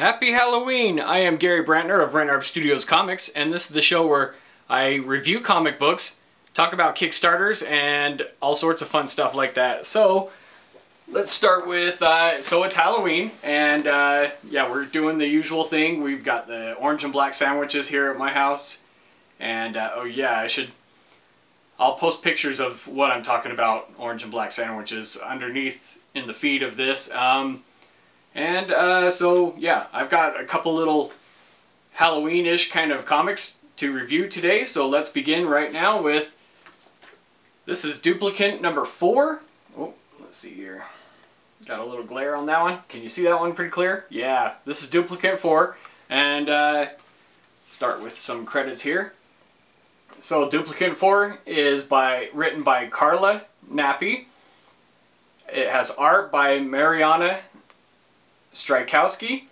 Happy Halloween! I am Gary Brantner of Rentnarb Studios Comics, and this is the show where I review comic books, talk about Kickstarters, and all sorts of fun stuff like that. So, let's start with, uh, so it's Halloween, and uh, yeah, we're doing the usual thing. We've got the orange and black sandwiches here at my house, and uh, oh yeah, I should, I'll post pictures of what I'm talking about, orange and black sandwiches, underneath in the feed of this. Um, and uh, so, yeah, I've got a couple little Halloween-ish kind of comics to review today. So let's begin right now with, this is Duplicant number four. Oh, let's see here. Got a little glare on that one. Can you see that one pretty clear? Yeah, this is Duplicant 4. And uh, start with some credits here. So Duplicant 4 is by written by Carla Nappy. It has art by Mariana Strykowski.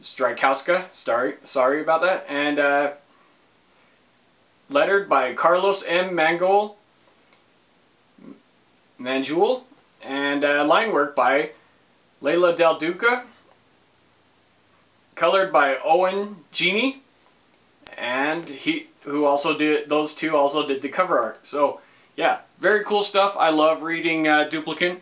Strykowska, sorry, sorry about that. And uh, lettered by Carlos M. Mangol, Manjul. And uh, line work by Leila Del Duca. Colored by Owen Gieni. And he, who also did, those two also did the cover art. So, yeah, very cool stuff. I love reading uh, Duplicant.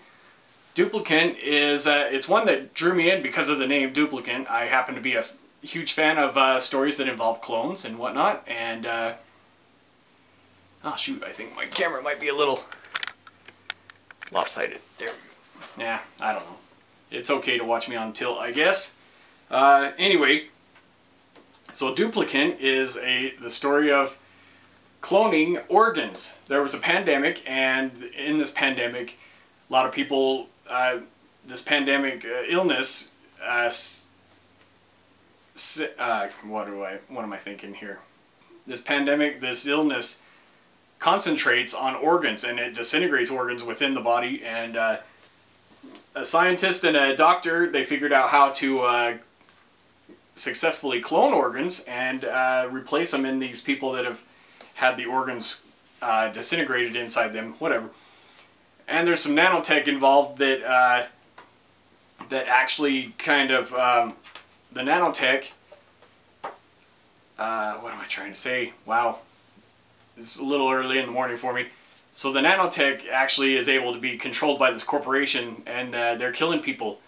Duplicant is, uh, it's one that drew me in because of the name Duplicant. I happen to be a huge fan of uh, stories that involve clones and whatnot, and, uh, oh shoot, I think my camera might be a little lopsided. There. Yeah, I don't know. It's okay to watch me on tilt, I guess. Uh, anyway, so Duplicant is a the story of cloning organs. There was a pandemic, and in this pandemic, a lot of people uh, this pandemic uh, illness, uh, uh, what do I, what am I thinking here? This pandemic, this illness concentrates on organs and it disintegrates organs within the body and uh, a scientist and a doctor, they figured out how to uh, successfully clone organs and replace them in these people that have had the organs disintegrated inside them, whatever and there's some nanotech involved that uh, that actually kind of um, the nanotech. Uh, what am I trying to say? Wow, it's a little early in the morning for me. So the nanotech actually is able to be controlled by this corporation, and uh, they're killing people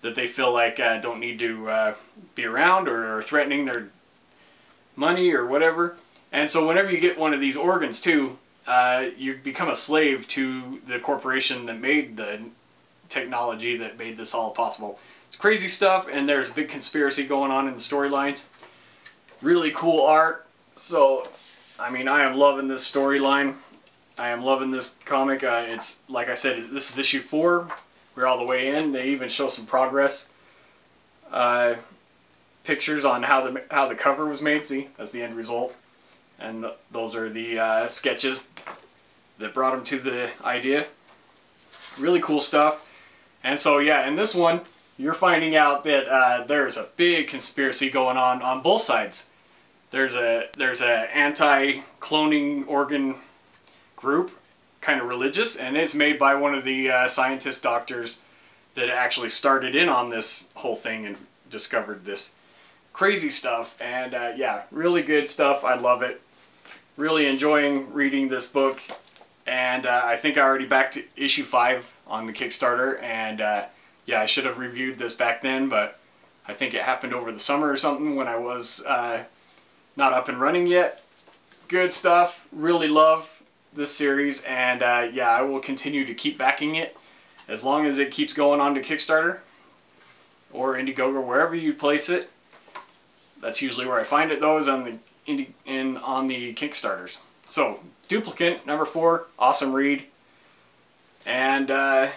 that they feel like uh, don't need to uh, be around or are threatening their money or whatever. And so whenever you get one of these organs too, uh, you become a slave to the corporation that made the technology that made this all possible. It's crazy stuff, and there's a big conspiracy going on in the storylines. Really cool art. So, I mean, I am loving this storyline. I am loving this comic. Uh, it's, like I said, this is issue four. We're all the way in. They even show some progress. Uh, pictures on how the how the cover was made. See, that's the end result and th those are the uh, sketches that brought him to the idea. Really cool stuff. And so yeah, in this one, you're finding out that uh, there's a big conspiracy going on on both sides. There's a there's a anti-cloning organ group, kind of religious, and it's made by one of the uh, scientist doctors that actually started in on this whole thing and discovered this crazy stuff. And uh, yeah, really good stuff. I love it really enjoying reading this book and uh, I think I already backed issue 5 on the Kickstarter and uh, yeah I should have reviewed this back then but I think it happened over the summer or something when I was uh, not up and running yet. Good stuff, really love this series and uh, yeah I will continue to keep backing it as long as it keeps going on to Kickstarter or Indiegogo wherever you place it. That's usually where I find it though is on the in, in on the Kickstarters. So, Duplicant, number four, awesome read. And uh,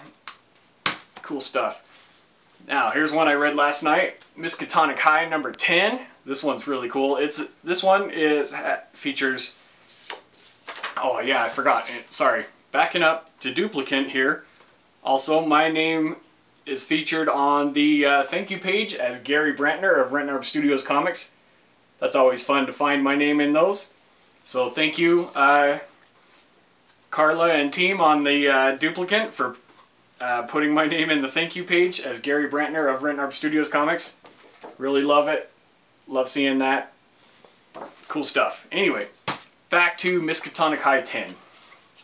cool stuff. Now, here's one I read last night, Miskatonic High, number 10. This one's really cool. It's This one is features... Oh, yeah, I forgot. Sorry. Backing up to Duplicant here. Also, my name is featured on the uh, thank you page as Gary Brantner of Rentnarb Studios Comics. That's always fun to find my name in those. So thank you, uh, Carla and team on the uh, Duplicant for uh, putting my name in the thank you page as Gary Brantner of Rentnarb Studios Comics. Really love it. Love seeing that. Cool stuff. Anyway, back to Miskatonic High 10.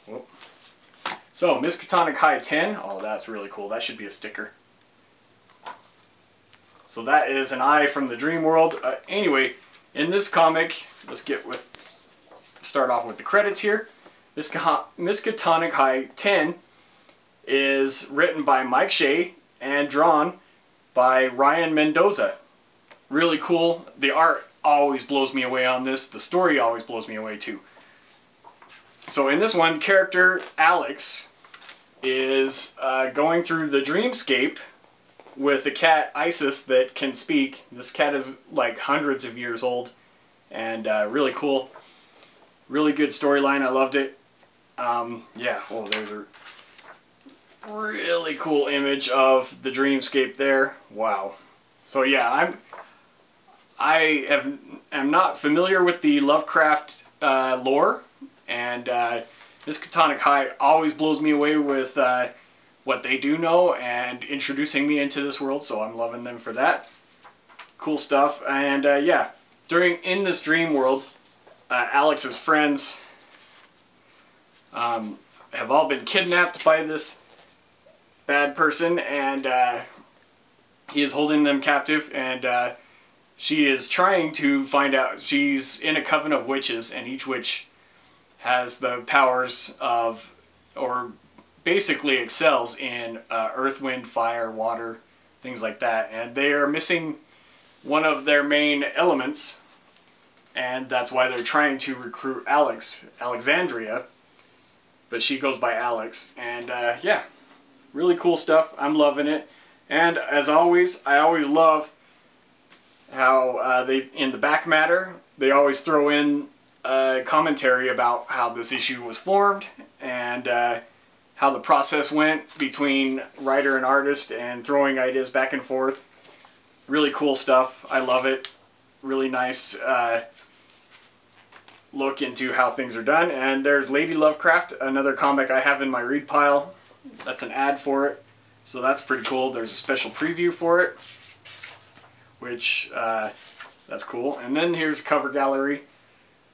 Whoop. So, Miskatonic High 10. Oh, that's really cool. That should be a sticker. So that is an eye from the dream world. Uh, anyway, in this comic, let's get with start off with the credits here. Miskatonic High 10 is written by Mike Shea and drawn by Ryan Mendoza. Really cool. The art always blows me away on this. The story always blows me away too. So in this one, character Alex is uh, going through the dreamscape with the cat Isis that can speak. This cat is like hundreds of years old and uh, really cool. Really good storyline. I loved it. Um, yeah, well, there's a really cool image of the dreamscape there. Wow. So yeah, I'm I have am not familiar with the Lovecraft uh, lore, and uh, Miskatonic High always blows me away with uh, what they do know and introducing me into this world. So I'm loving them for that. Cool stuff, and uh, yeah, during in this dream world, uh, Alex's friends um, have all been kidnapped by this bad person, and uh, he is holding them captive, and uh, she is trying to find out. She's in a coven of witches, and each witch has the powers of, or basically excels in uh, earth, wind, fire, water, things like that, and they are missing one of their main elements, and that's why they're trying to recruit Alex, Alexandria, but she goes by Alex, and uh, yeah, really cool stuff. I'm loving it, and as always, I always love how uh, they in the back matter they always throw in a commentary about how this issue was formed. And uh, how the process went between writer and artist and throwing ideas back and forth. Really cool stuff. I love it. Really nice. Uh, look into how things are done. And there's Lady Lovecraft, another comic I have in my read pile. That's an ad for it. So that's pretty cool. There's a special preview for it, which uh, that's cool. And then here's cover gallery,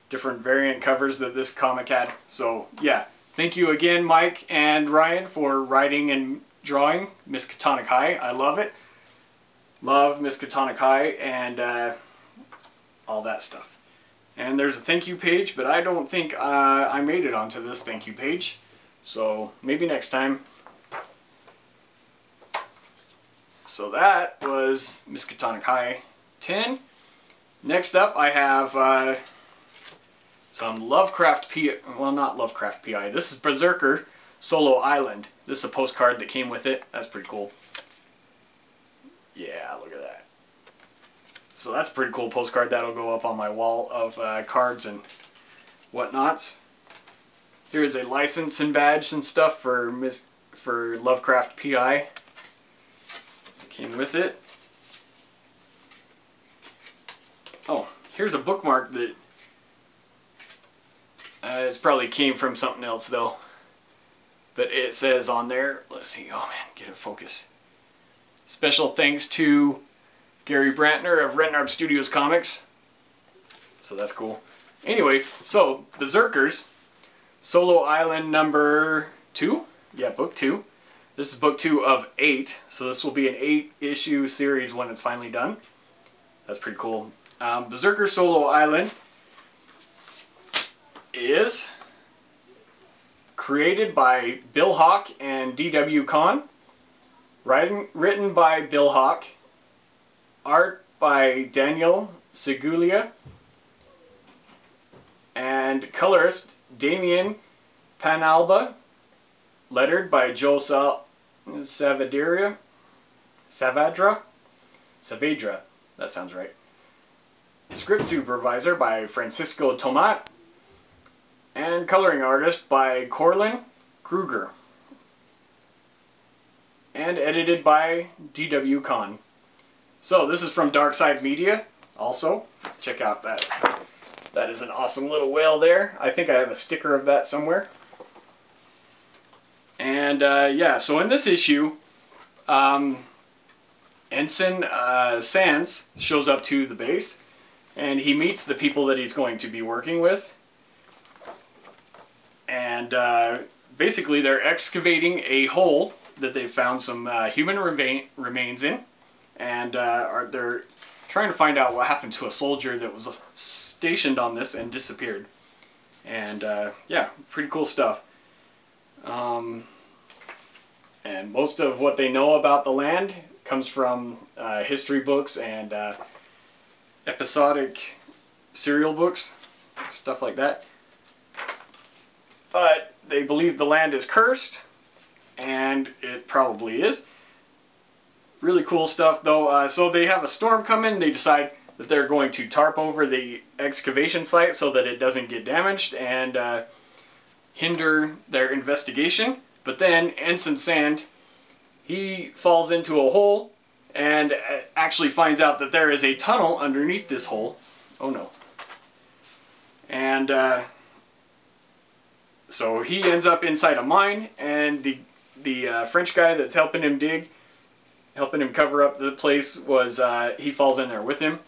different variant covers that this comic had. So yeah, thank you again, Mike and Ryan, for writing and drawing Miskatonic High. I love it. Love Miskatonic High and uh, all that stuff. And there's a thank you page, but I don't think uh, I made it onto this thank you page. So maybe next time. So that was Miskatonic High 10. Next up I have uh, some Lovecraft PI, well not Lovecraft PI, this is Berserker Solo Island. This is a postcard that came with it. That's pretty cool. Yeah, look at that. So that's a pretty cool postcard. That'll go up on my wall of uh, cards and whatnots. Here's a license and badge and stuff for Miss for Lovecraft PI. Came with it. Oh, here's a bookmark that uh, it's probably came from something else though. But it says on there, let's see, oh man, get it focus. Special thanks to Gary Brantner of Rentnarb Studios Comics. So that's cool. Anyway, so Berserkers, Solo Island number two. Yeah, book two. This is book two of eight. So this will be an eight issue series when it's finally done. That's pretty cool. Um, Berserker Solo Island is created by Bill Hawk and D.W. Kahn. Writing, written by Bill Hawk art by Daniel Segulia, and colorist Damian Panalba, lettered by Joe Sal Savadira, Savadra, Savadra, that sounds right. Script supervisor by Francisco Tomat, and coloring artist by Corlin Kruger, and edited by D.W. Kahn. So this is from Dark Side Media also. Check out that. That is an awesome little whale there. I think I have a sticker of that somewhere. And uh, yeah, so in this issue, um, Ensign uh, Sands shows up to the base and he meets the people that he's going to be working with. And uh, basically, they're excavating a hole that they found some uh, human remain remains in, and uh, are, they're trying to find out what happened to a soldier that was stationed on this and disappeared. And uh, yeah, pretty cool stuff. Um, and most of what they know about the land comes from uh, history books and uh, episodic serial books, stuff like that. But they believe the land is cursed, and it probably is. Really cool stuff though. Uh, so they have a storm coming. They decide that they're going to tarp over the excavation site so that it doesn't get damaged and uh, hinder their investigation. But then Ensign Sand, he falls into a hole and uh, actually finds out that there is a tunnel underneath this hole. Oh no. And uh, so he ends up inside a mine and the the uh, French guy that's helping him dig, helping him cover up the place was uh, he falls in there with him,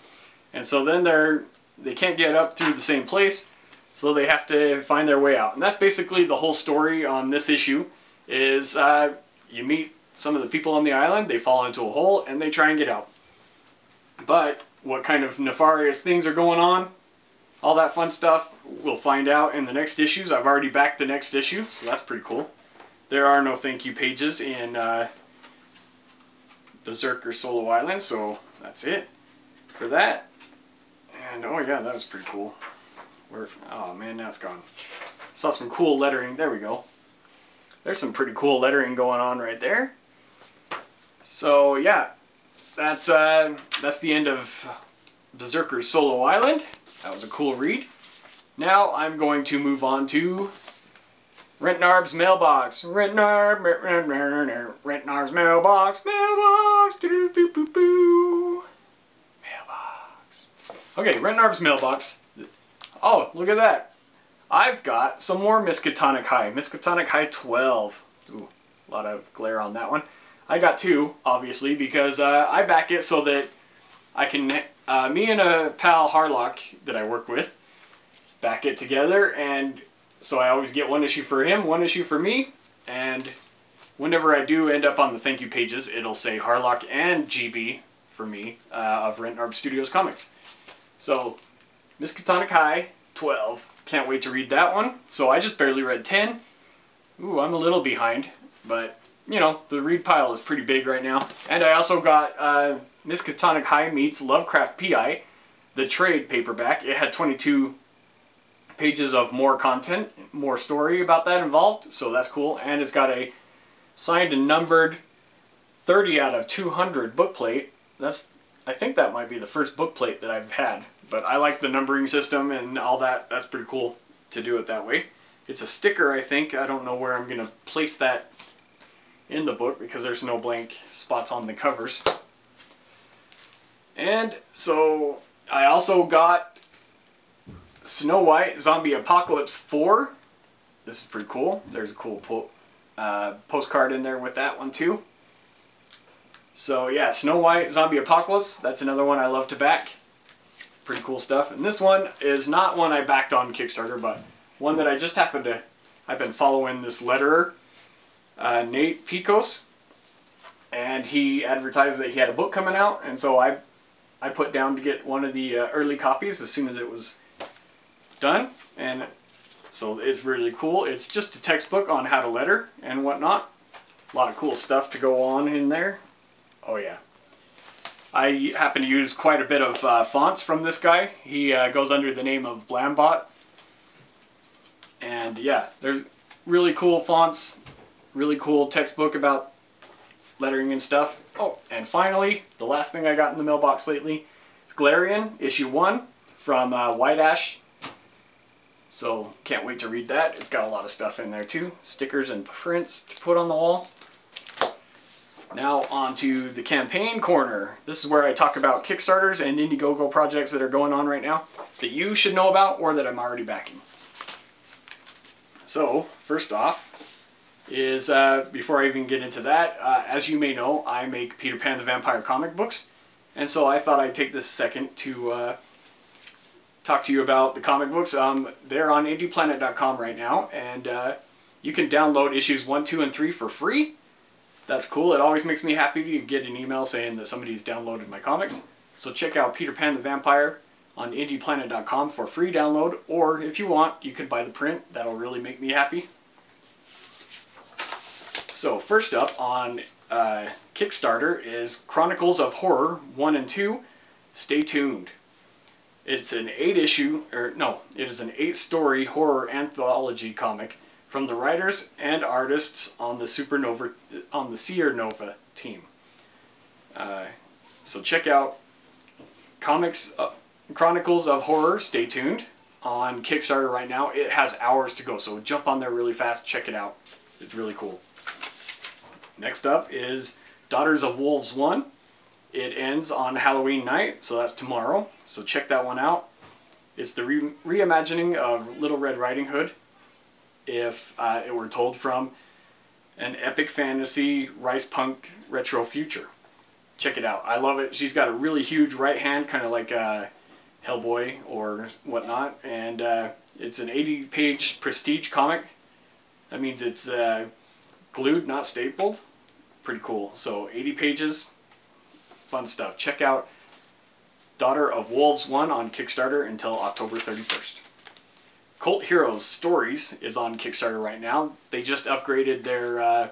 and so then they're they can't get up through the same place, so they have to find their way out, and that's basically the whole story on this issue. Is uh, you meet some of the people on the island, they fall into a hole, and they try and get out. But what kind of nefarious things are going on, all that fun stuff, we'll find out in the next issues. I've already backed the next issue, so that's pretty cool. There are no thank you pages in uh, Berserker Solo Island, so that's it for that. And oh yeah, that was pretty cool. Where, oh man, it's gone. Saw some cool lettering. There we go. There's some pretty cool lettering going on right there. So yeah, that's uh, that's the end of Berserker Solo Island. That was a cool read. Now I'm going to move on to Rentnarb's mailbox. Rentnarb, Rentnarb's mailbox, mailbox. Mailbox. Okay, Rentnarb's mailbox. Oh, look at that. I've got some more Miskatonic High. Miskatonic High 12. Ooh, a lot of glare on that one. I got two, obviously, because uh, I back it so that I can, uh, me and a pal Harlock that I work with, back it together, and so I always get one issue for him, one issue for me, and whenever I do end up on the thank you pages, it'll say Harlock and GB for me uh, of Rentnarb Studios Comics. So, Miskatonic High, 12. Can't wait to read that one. So I just barely read 10. Ooh, I'm a little behind, but you know, the read pile is pretty big right now. And I also got uh, Miskatonic High meets Lovecraft PI, the trade paperback. It had 22 pages of more content, more story about that involved, so that's cool. And it's got a signed and numbered 30 out of 200 bookplate. That's, I think that might be the first bookplate that I've had. But I like the numbering system and all that. That's pretty cool to do it that way. It's a sticker, I think. I don't know where I'm going to place that in the book because there's no blank spots on the covers. And so I also got Snow White Zombie Apocalypse 4. This is pretty cool. There's a cool po uh, postcard in there with that one too. So yeah, Snow White Zombie Apocalypse. That's another one I love to back. Pretty cool stuff. And this one is not one I backed on Kickstarter, but one that I just happened to... I've been following this letterer uh, Nate Piekos, and he advertised that he had a book coming out, and so I, I put down to get one of the uh, early copies as soon as it was done, and so it's really cool. It's just a textbook on how to letter and whatnot. A lot of cool stuff to go on in there. Oh yeah. I happen to use quite a bit of uh, fonts from this guy. He uh, goes under the name of Blambot. And yeah, there's really cool fonts really cool textbook about lettering and stuff. Oh, and finally, the last thing I got in the mailbox lately is Glarian, issue 1 from uh, White Ash. So, can't wait to read that. It's got a lot of stuff in there too. Stickers and prints to put on the wall. Now on to the campaign corner. This is where I talk about Kickstarters and Indiegogo projects that are going on right now that you should know about or that I'm already backing. So, first off, is, uh, before I even get into that, uh, as you may know, I make Peter Pan the Vampire comic books. And so I thought I'd take this second to uh, talk to you about the comic books. Um, they're on indieplanet.com right now, and uh, you can download issues 1, 2, and 3 for free. That's cool. It always makes me happy to get an email saying that somebody's downloaded my comics. So check out Peter Pan the Vampire on indieplanet.com for free download, or if you want, you can buy the print. That'll really make me happy. So first up on uh, Kickstarter is Chronicles of Horror 1 and 2. Stay tuned. It's an eight issue, or no, it is an eight story horror anthology comic from the writers and artists on the Supernova, on the Seer Nova team. Uh, so check out Comics uh, Chronicles of Horror. Stay tuned on Kickstarter right now. It has hours to go, so jump on there really fast. Check it out. It's really cool. Next up is Daughters of Wolves 1. It ends on Halloween night, so that's tomorrow. So check that one out. It's the re reimagining of Little Red Riding Hood, if uh, it were told from an epic fantasy rice punk retro future. Check it out. I love it. She's got a really huge right hand, kind of like uh, Hellboy or whatnot, and uh, it's an 80-page prestige comic. That means it's uh, glued, not stapled. Pretty cool. So 80 pages, fun stuff. Check out Daughter of Wolves 1 on Kickstarter until October 31st. Cult Heroes Stories is on Kickstarter right now. They just upgraded their uh,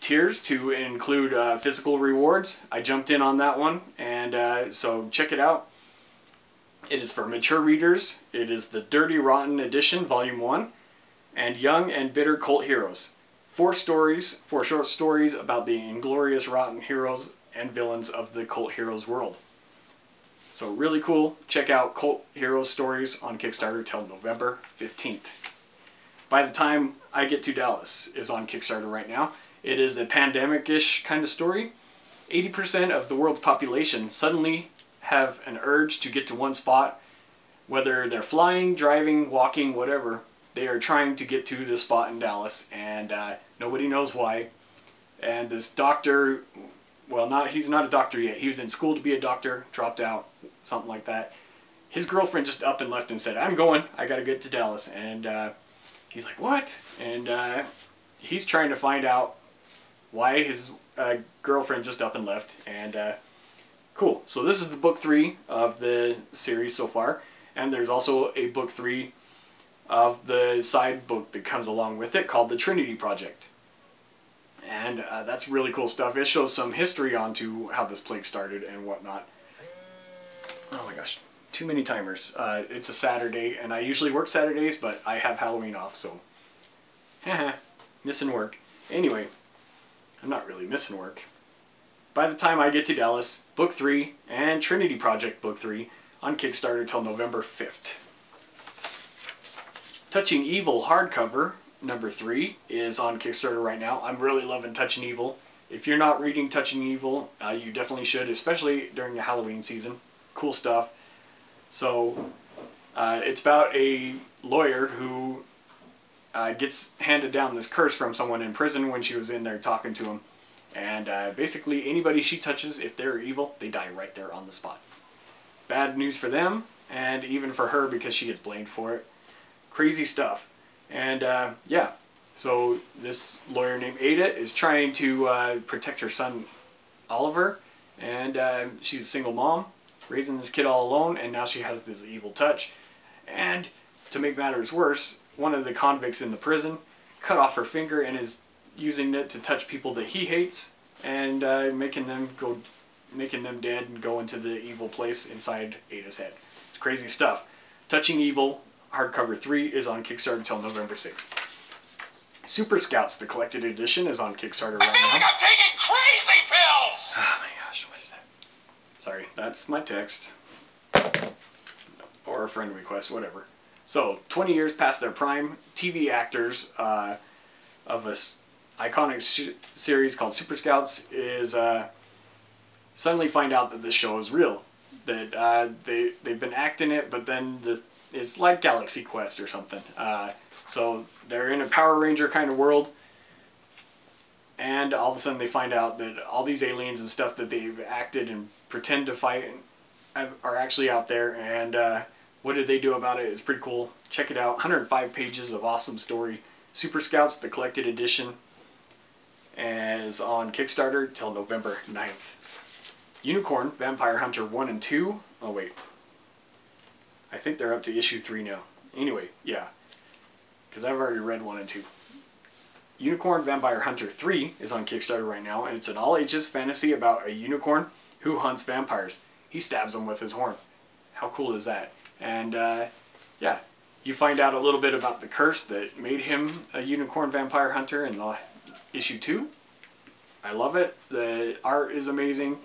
tiers to include uh, physical rewards. I jumped in on that one, and uh, so check it out. It is for mature readers. It is the Dirty Rotten Edition, Volume 1 and Young and Bitter Cult Heroes. Four stories, four short stories about the inglorious rotten heroes and villains of the Cult Heroes world. So really cool. Check out Cult Heroes stories on Kickstarter till November 15th. By the time I Get to Dallas is on Kickstarter right now. It is a pandemic-ish kind of story. 80% of the world's population suddenly have an urge to get to one spot, whether they're flying, driving, walking, whatever, they are trying to get to this spot in Dallas, and uh, nobody knows why. And this doctor, well, not he's not a doctor yet. He was in school to be a doctor, dropped out, something like that. His girlfriend just up and left and said, "I'm going. I got to get to Dallas." And uh, he's like, "What?" And uh, he's trying to find out why his uh, girlfriend just up and left. And uh, cool. So this is the book three of the series so far, and there's also a book three of the side book that comes along with it called the Trinity Project. And uh, that's really cool stuff. It shows some history onto how this plague started and whatnot. Oh my gosh, too many timers. Uh, it's a Saturday, and I usually work Saturdays, but I have Halloween off, so missing work. Anyway, I'm not really missing work. By the time I get to Dallas, Book 3 and Trinity Project Book 3 on Kickstarter till November 5th. Touching Evil hardcover number three is on Kickstarter right now. I'm really loving Touching Evil. If you're not reading Touching Evil, uh, you definitely should, especially during the Halloween season. Cool stuff. So, uh, it's about a lawyer who uh, gets handed down this curse from someone in prison when she was in there talking to him. And uh, basically, anybody she touches, if they're evil, they die right there on the spot. Bad news for them, and even for her because she gets blamed for it crazy stuff. And uh, yeah, so this lawyer named Ada is trying to uh, protect her son Oliver, and uh, she's a single mom, raising this kid all alone, and now she has this evil touch. And to make matters worse, one of the convicts in the prison cut off her finger and is using it to touch people that he hates and uh, making them go, making them dead and go into the evil place inside Ada's head. It's crazy stuff. Touching Evil hardcover 3 is on Kickstarter until November 6th. Super Scouts, the collected edition, is on Kickstarter right I feel now. like I'm taking crazy pills! Oh my gosh, what is that? Sorry, that's my text. Or a friend request, whatever. So, 20 years past their prime, TV actors uh, of a s- iconic series called Super Scouts is uh, suddenly find out that this show is real. That uh, they, they've been acting it, but then the it's like Galaxy Quest or something. Uh, So they're in a Power Ranger kind of world, and all of a sudden they find out that all these aliens and stuff that they've acted and pretend to fight are actually out there. And uh, what did they do about it? it is pretty cool. Check it out. 105 pages of awesome story. Super Scouts, the collected edition, is on Kickstarter till November 9th. Unicorn, Vampire Hunter 1 and 2. Oh, wait. I think they're up to issue 3 now. Anyway, yeah. Because I've already read 1 and 2. Unicorn Vampire Hunter 3 is on Kickstarter right now, and it's an all ages fantasy about a unicorn who hunts vampires. He stabs them with his horn. How cool is that? And uh, yeah, you find out a little bit about the curse that made him a unicorn vampire hunter in the issue 2. I love it. The art is amazing.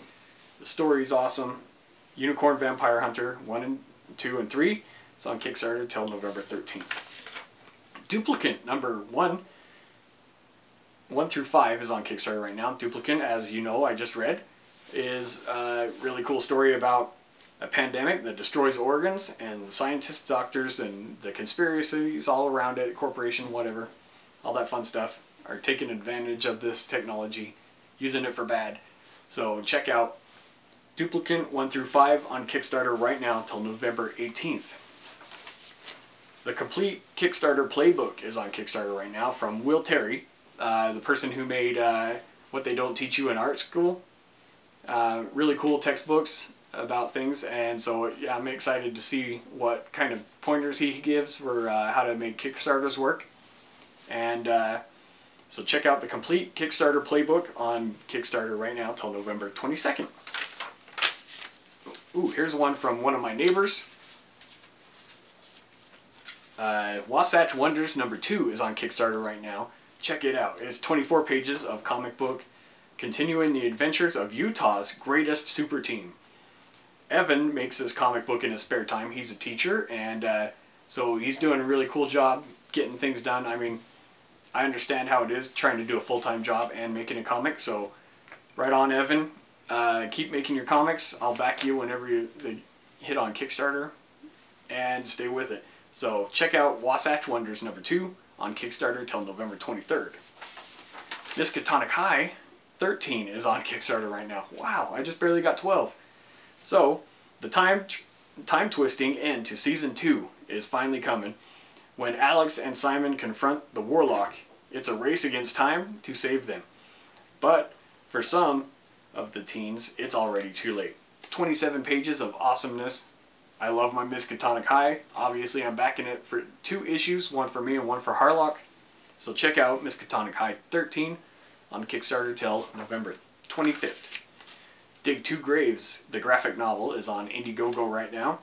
The story is awesome. Unicorn Vampire Hunter 1 and 2 and 3. It's on Kickstarter till November 13th. Duplicant number 1 1 through 5 is on Kickstarter right now. Duplicant, as you know, I just read, is a really cool story about a pandemic that destroys organs and scientists, doctors, and the conspiracies all around it, corporation, whatever, all that fun stuff, are taking advantage of this technology, using it for bad. So check out Duplicant 1 through 5 on Kickstarter right now until November 18th. The complete Kickstarter playbook is on Kickstarter right now from Will Terry, uh, the person who made uh, What They Don't Teach You in Art School. Uh, really cool textbooks about things, and so yeah, I'm excited to see what kind of pointers he gives for uh, how to make Kickstarters work. And uh, so check out the complete Kickstarter playbook on Kickstarter right now till November 22nd. Ooh, here's one from one of my neighbors. Uh, Wasatch Wonders number two is on Kickstarter right now check it out. It's 24 pages of comic book continuing the adventures of Utah's greatest super team. Evan makes this comic book in his spare time. He's a teacher, and uh, so he's doing a really cool job getting things done. I mean, I understand how it is trying to do a full time job and making a comic. So, right on, Evan. Uh, keep making your comics. I'll back you whenever you hit on Kickstarter, and stay with it. So check out Wasatch Wonders number two on Kickstarter until November 23rd. Miskatonic High 13 is on Kickstarter right now. Wow, I just barely got 12. So, the time time twisting end to season 2 is finally coming. When Alex and Simon confront the Warlock, it's a race against time to save them. But for some of the teens, it's already too late. 27 pages of awesomeness I love my Miskatonic High. Obviously, I'm backing it for two issues, one for me and one for Harlock. So check out Miskatonic High 13 on Kickstarter till November 25th. Dig Two Graves, the graphic novel, is on Indiegogo right now.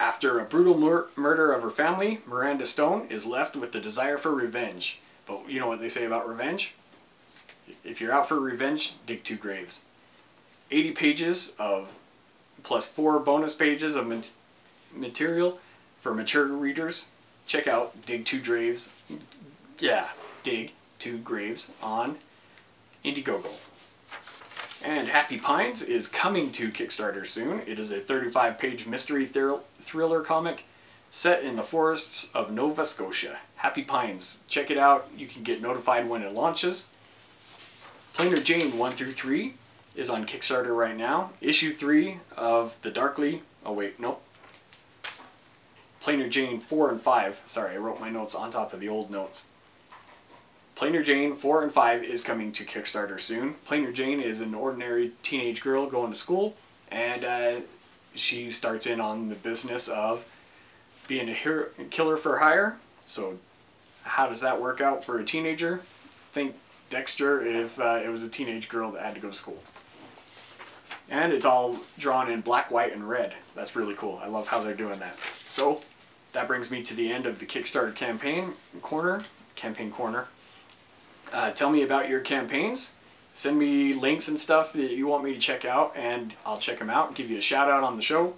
After a brutal mur murder of her family, Miranda Stone is left with the desire for revenge. But you know what they say about revenge? If you're out for revenge, dig two graves. 80 pages of plus four bonus pages of material for mature readers. Check out Dig Two Graves. Yeah, Dig Two Graves on Indiegogo. And Happy Pines is coming to Kickstarter soon. It is a 35 page mystery thr thriller comic set in the forests of Nova Scotia. Happy Pines. Check it out. You can get notified when it launches. Plainer Jane 1 through 3 is on Kickstarter right now. Issue 3 of The Darkly. Oh, wait, nope. Plainer Jane 4 and 5. Sorry, I wrote my notes on top of the old notes. Plainer Jane 4 and 5 is coming to Kickstarter soon. Plainer Jane is an ordinary teenage girl going to school, and uh, she starts in on the business of being a hero, killer for hire. So, how does that work out for a teenager? Think Dexter if uh, it was a teenage girl that had to go to school. And it's all drawn in black, white, and red. That's really cool. I love how they're doing that. So, that brings me to the end of the Kickstarter campaign corner. Campaign corner. Uh, tell me about your campaigns. Send me links and stuff that you want me to check out, and I'll check them out. And give you a shout out on the show.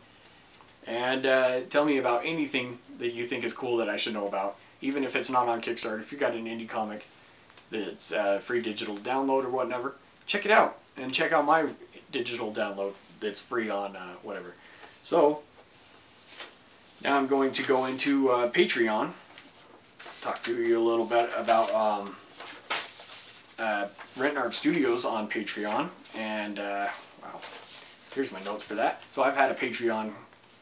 And uh, tell me about anything that you think is cool that I should know about, even if it's not on Kickstarter. If you got an indie comic that's uh, free digital download or whatever, check it out and check out my digital download that's free on uh, whatever. So now I'm going to go into uh, Patreon talk to you a little bit about um, uh, Art Studios on Patreon. And, uh, wow, here's my notes for that. So I've had a Patreon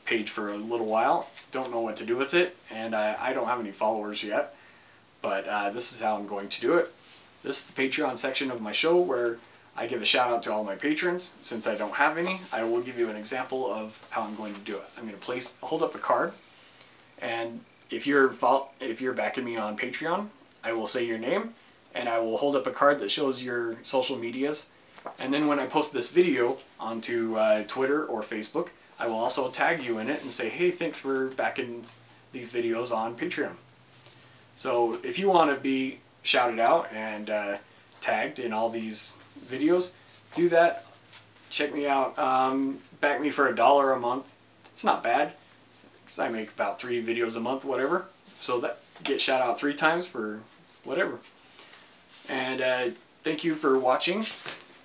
page for a little while. Don't know what to do with it, and I, I don't have any followers yet. But uh, this is how I'm going to do it. This is the Patreon section of my show where I give a shout out to all my patrons. Since I don't have any, I will give you an example of how I'm going to do it. I'm going to place hold up a card, and if you're if you're backing me on Patreon, I will say your name, and I will hold up a card that shows your social medias. And then when I post this video onto uh, Twitter or Facebook, I will also tag you in it and say, hey, thanks for backing these videos on Patreon. So if you want to be shouted out and uh, tagged in all these videos, do that. Check me out. Um, back me for a dollar a month. It's not bad because I make about three videos a month, whatever. So that get shout out three times for whatever. And uh, thank you for watching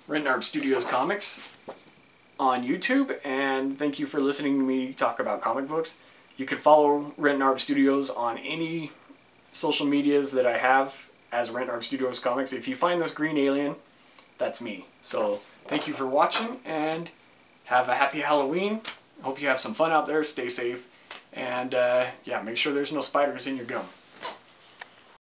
Rentnarb Studios Comics on YouTube, and thank you for listening to me talk about comic books. You can follow Rentnarb Studios on any social medias that I have as Rentnarb Studios Comics. If you find this green alien, that's me. So thank you for watching, and have a happy Halloween. Hope you have some fun out there. Stay safe. And uh, yeah, make sure there's no spiders in your gum.